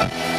Yeah.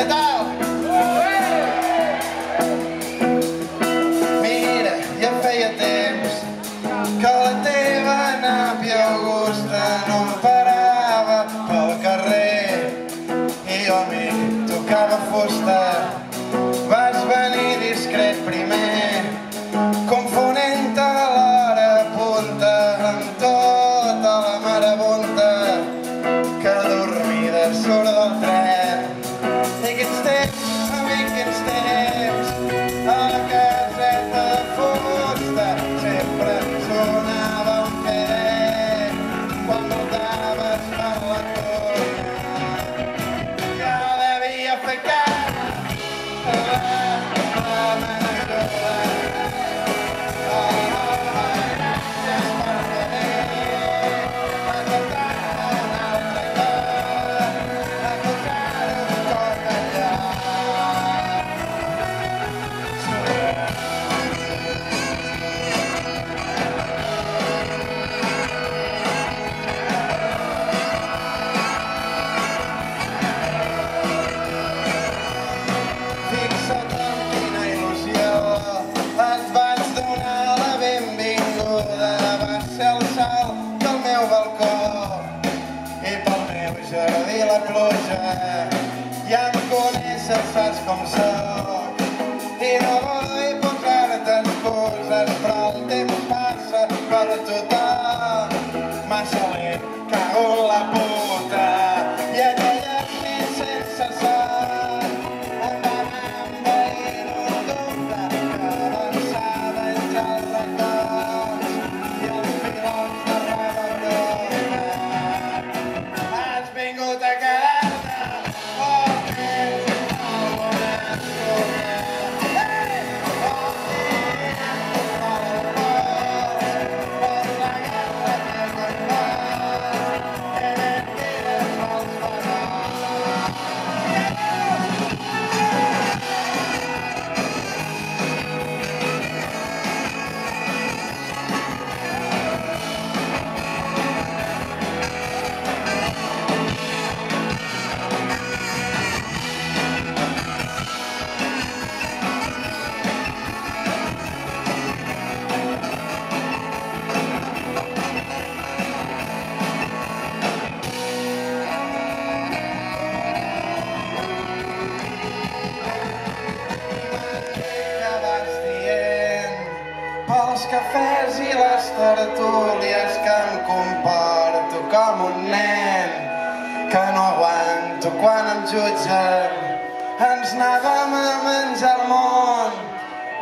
Què tal? Mira, ja feia temps que la teva nàpia Augusta no em parava pel carrer i jo m'hi tocava fusta. Vas venir discret primer, confonent-te l'hora punta amb tota la marabunta que dormida surt del tren. Cago en les tertúlies que em comporto com un nen que no aguanto quan em jutgen. Ens anàvem a menjar el món.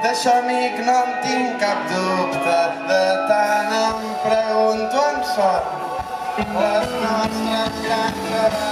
D'això amic no en tinc cap dubte. De tant em pregunto on són les nostres grans